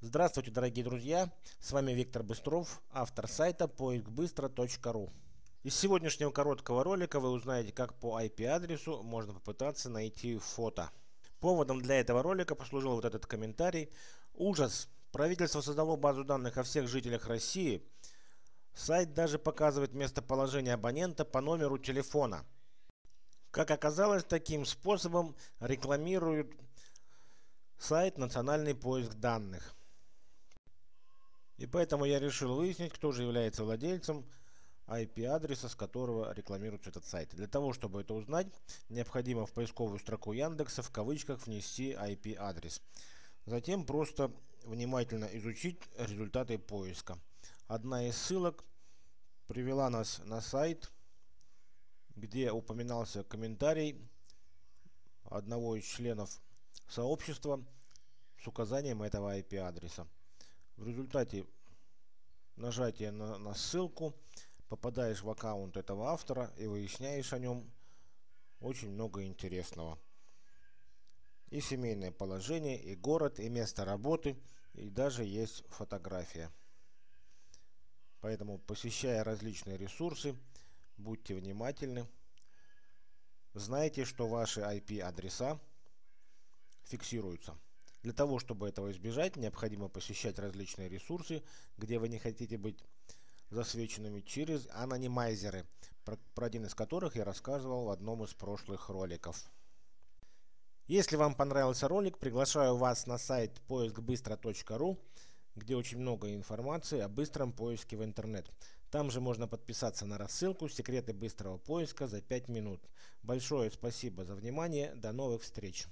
Здравствуйте, дорогие друзья! С вами Виктор Быстров, автор сайта поискбыстро.ру. Из сегодняшнего короткого ролика вы узнаете, как по IP-адресу можно попытаться найти фото. Поводом для этого ролика послужил вот этот комментарий. Ужас! Правительство создало базу данных о всех жителях России. Сайт даже показывает местоположение абонента по номеру телефона. Как оказалось, таким способом рекламируют сайт «Национальный поиск данных». И поэтому я решил выяснить, кто же является владельцем IP-адреса, с которого рекламируется этот сайт. Для того, чтобы это узнать, необходимо в поисковую строку Яндекса в кавычках внести IP-адрес. Затем просто внимательно изучить результаты поиска. Одна из ссылок привела нас на сайт, где упоминался комментарий одного из членов сообщества с указанием этого IP-адреса. В результате нажатия на, на ссылку попадаешь в аккаунт этого автора и выясняешь о нем очень много интересного. И семейное положение, и город, и место работы, и даже есть фотография. Поэтому, посещая различные ресурсы, будьте внимательны. Знайте, что ваши IP-адреса фиксируются. Для того, чтобы этого избежать, необходимо посещать различные ресурсы, где вы не хотите быть засвеченными через анонимайзеры, про, про один из которых я рассказывал в одном из прошлых роликов. Если вам понравился ролик, приглашаю вас на сайт поискбыстро.ру, где очень много информации о быстром поиске в интернет. Там же можно подписаться на рассылку «Секреты быстрого поиска за 5 минут». Большое спасибо за внимание, до новых встреч!